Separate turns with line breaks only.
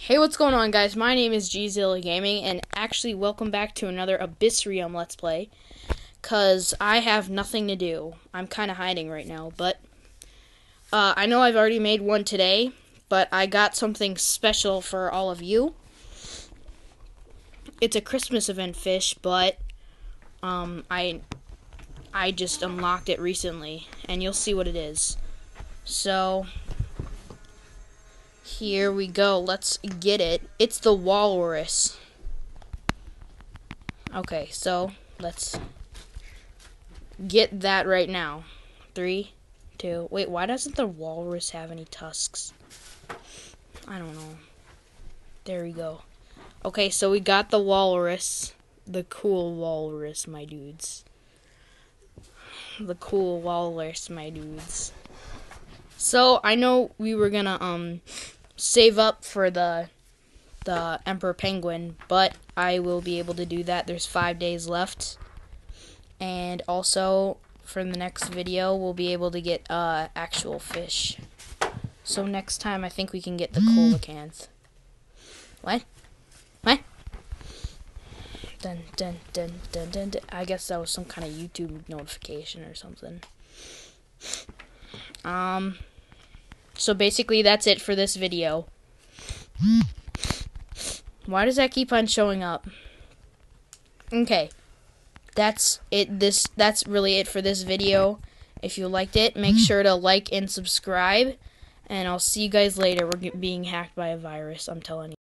Hey, what's going on, guys? My name is Gzilla Gaming, and actually, welcome back to another Abyssrium Let's Play. Cause I have nothing to do. I'm kind of hiding right now, but uh, I know I've already made one today, but I got something special for all of you. It's a Christmas event fish, but um, I I just unlocked it recently, and you'll see what it is. So here we go. Let's get it. It's the walrus. Okay, so let's get that right now. Three, two. Wait, why doesn't the walrus have any tusks? I don't know. There we go. Okay, so we got the walrus. The cool walrus, my dudes. The cool walrus, my dudes. So I know we were gonna um save up for the the emperor penguin, but I will be able to do that. There's five days left, and also for the next video we'll be able to get uh actual fish. So next time I think we can get the coelacanth. What? What? Dun, dun, dun, dun, dun, dun. I guess that was some kind of YouTube notification or something. Um, so basically that's it for this video. Why does that keep on showing up? Okay. That's it this that's really it for this video. If you liked it, make mm-hmm. sure to like and subscribe and I'll see you guys later. We're being hacked by a virus, I'm telling you.